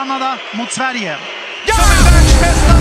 Kanada mot Sverige. Som är världsmästare